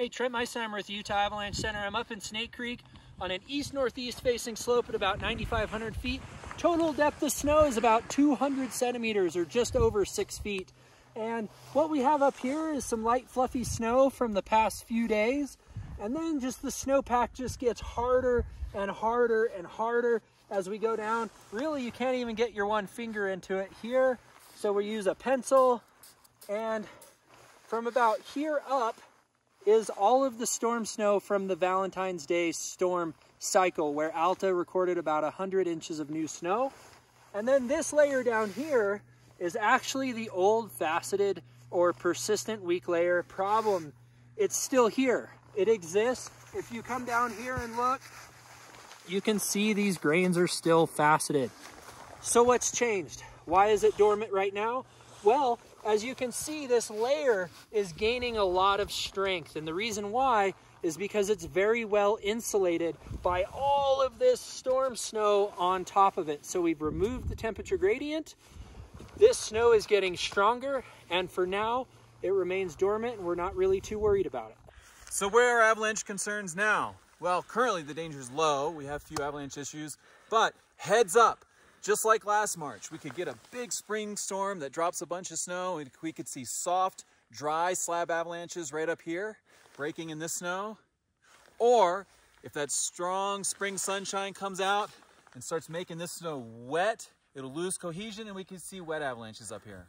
Hey, Trent Meisenheimer with Utah Avalanche Center. I'm up in Snake Creek on an east-northeast facing slope at about 9,500 feet. Total depth of snow is about 200 centimeters or just over six feet. And what we have up here is some light fluffy snow from the past few days. And then just the snowpack just gets harder and harder and harder as we go down. Really, you can't even get your one finger into it here. So we use a pencil and from about here up, is all of the storm snow from the Valentine's Day storm cycle where Alta recorded about 100 inches of new snow. And then this layer down here is actually the old faceted or persistent weak layer problem. It's still here. It exists. If you come down here and look, you can see these grains are still faceted. So what's changed? Why is it dormant right now? Well, as you can see, this layer is gaining a lot of strength. And the reason why is because it's very well insulated by all of this storm snow on top of it. So we've removed the temperature gradient. This snow is getting stronger. And for now, it remains dormant and we're not really too worried about it. So where are avalanche concerns now? Well, currently the danger is low. We have few avalanche issues, but heads up, just like last March, we could get a big spring storm that drops a bunch of snow and we could see soft, dry slab avalanches right up here breaking in this snow. Or if that strong spring sunshine comes out and starts making this snow wet, it'll lose cohesion and we can see wet avalanches up here.